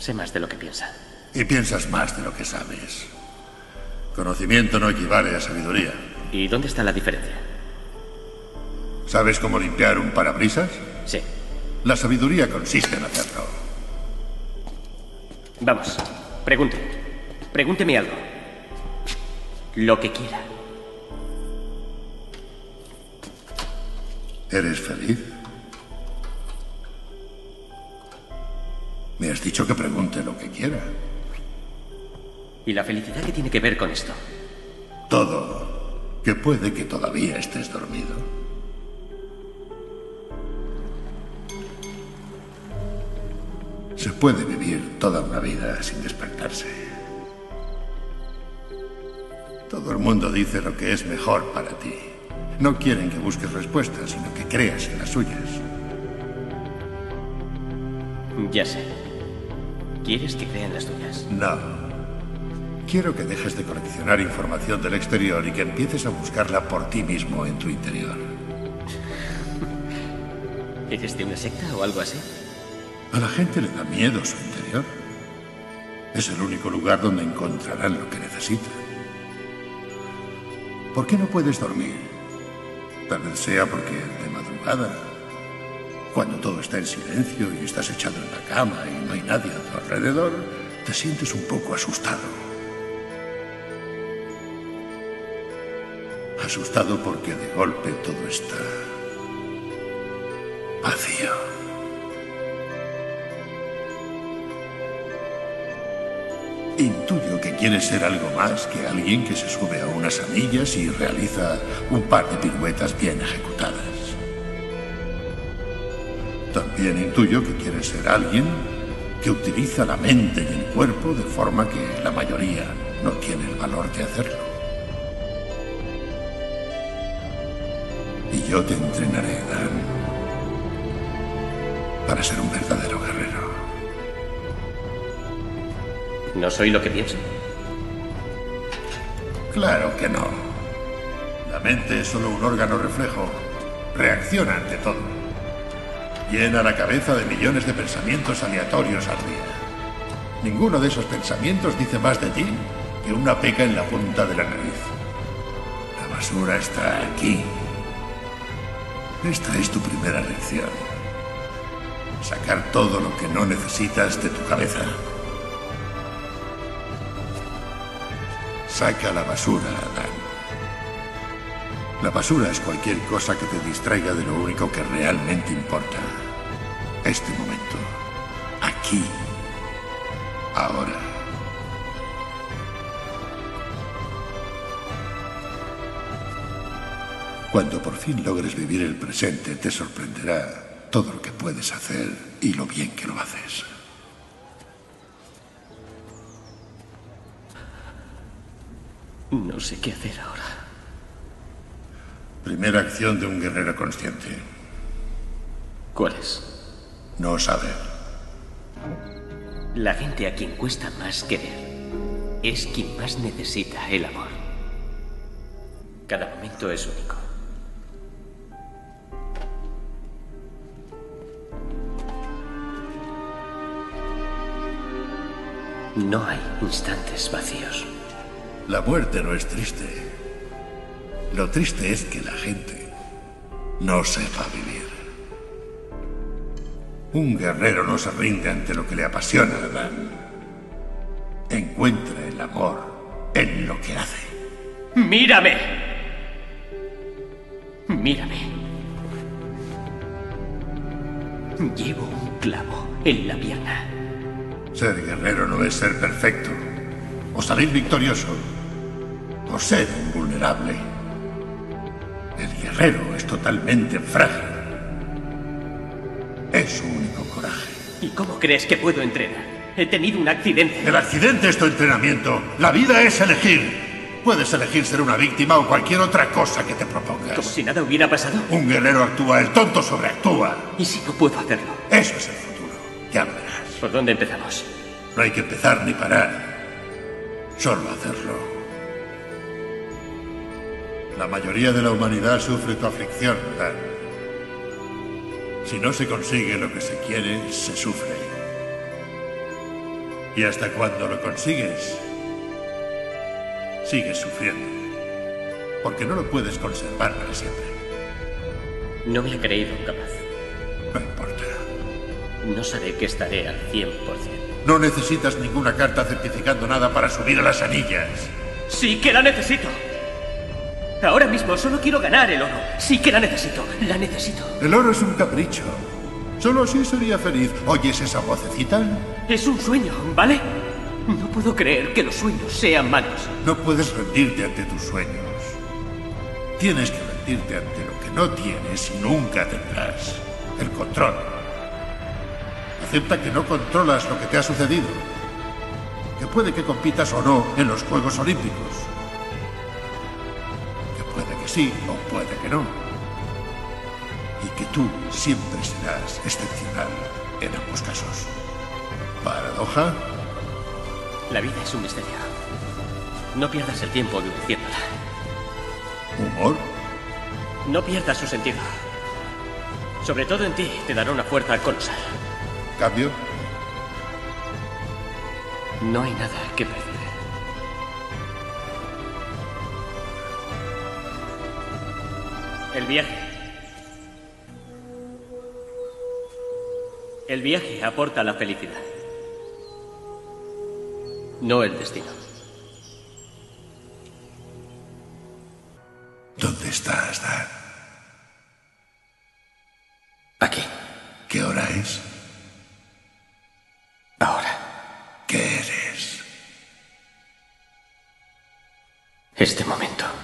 Sé más de lo que piensa. Y piensas más de lo que sabes. Conocimiento no equivale a sabiduría. ¿Y dónde está la diferencia? ¿Sabes cómo limpiar un parabrisas? Sí. La sabiduría consiste en hacerlo. Vamos, pregunte. Pregúnteme algo. Lo que quiera. ¿Eres feliz? Me has dicho que pregunte lo que quiera. ¿Y la felicidad qué tiene que ver con esto? Todo. Que puede que todavía estés dormido. Se puede vivir toda una vida sin despertarse. Todo el mundo dice lo que es mejor para ti. No quieren que busques respuestas, sino que creas en las suyas. Ya sé. ¿Quieres que crea en las tuyas? No. Quiero que dejes de coleccionar información del exterior y que empieces a buscarla por ti mismo en tu interior. ¿Eres de una secta o algo así? A la gente le da miedo su interior. Es el único lugar donde encontrarán lo que necesitan. ¿Por qué no puedes dormir? Tal vez sea porque de madrugada, cuando todo está en silencio y estás echado en la cama y no hay nadie a tu alrededor, te sientes un poco asustado. Asustado porque de golpe todo está vacío. Intuyo que quieres ser algo más que alguien que se sube a unas anillas y realiza un par de piruetas bien ejecutadas. También intuyo que quieres ser alguien que utiliza la mente y el cuerpo de forma que la mayoría no tiene el valor de hacerlo. Y yo te entrenaré, Dan, para ser un verdadero guerrero. ¿No soy lo que pienso? Claro que no. La mente es solo un órgano reflejo. Reacciona ante todo. Llena la cabeza de millones de pensamientos aleatorios al día. Ninguno de esos pensamientos dice más de ti que una peca en la punta de la nariz. La basura está aquí. Esta es tu primera lección. Sacar todo lo que no necesitas de tu cabeza. Saca la basura, Adán. La basura es cualquier cosa que te distraiga de lo único que realmente importa. Este momento. Aquí. Ahora. Cuando por fin logres vivir el presente, te sorprenderá todo lo que puedes hacer y lo bien que lo haces. No sé qué hacer ahora. Primera acción de un guerrero consciente. ¿Cuál es? No saber. La gente a quien cuesta más querer es quien más necesita el amor. Cada momento es único. No hay instantes vacíos. La muerte no es triste. Lo triste es que la gente no sepa vivir. Un guerrero no se rinde ante lo que le apasiona, Dan. Encuentra el amor en lo que hace. ¡Mírame! Mírame. Llevo un clavo en la pierna. Ser guerrero no es ser perfecto. O salir victorioso. O ser invulnerable. El guerrero es totalmente frágil. Es su único coraje. ¿Y cómo crees que puedo entrenar? He tenido un accidente. El accidente es tu entrenamiento. La vida es elegir. Puedes elegir ser una víctima o cualquier otra cosa que te propongas. Como si nada hubiera pasado. Un guerrero actúa, el tonto sobreactúa. ¿Y si no puedo hacerlo? Eso es el futuro. Ya lo verás. ¿Por dónde empezamos? No hay que empezar ni parar. Solo hacerlo. La mayoría de la humanidad sufre tu aflicción, Dan. Si no se consigue lo que se quiere, se sufre. Y hasta cuando lo consigues, sigues sufriendo. Porque no lo puedes conservar para siempre. No me ha creído capaz. No importa. No sabe que estaré al 100%. No necesitas ninguna carta certificando nada para subir a las anillas. Sí que la necesito. Ahora mismo solo quiero ganar el oro. Sí que la necesito. La necesito. El oro es un capricho. Solo así sería feliz. ¿Oyes esa vocecita? Es un sueño, ¿vale? No puedo creer que los sueños sean malos. No puedes rendirte ante tus sueños. Tienes que rendirte ante lo que no tienes y nunca tendrás. El control. Acepta que no controlas lo que te ha sucedido. Que puede que compitas o no en los Juegos Olímpicos. Sí o puede que no. Y que tú siempre serás excepcional en ambos casos. ¿Paradoja? La vida es un misterio. No pierdas el tiempo deduciéndola. ¿Humor? No pierdas su sentido. Sobre todo en ti te dará una fuerza colosal. ¿Cambio? No hay nada que perder. El viaje. El viaje aporta la felicidad. No el destino. ¿Dónde estás, Dan? Aquí. ¿Qué hora es? Ahora. ¿Qué eres? Este momento.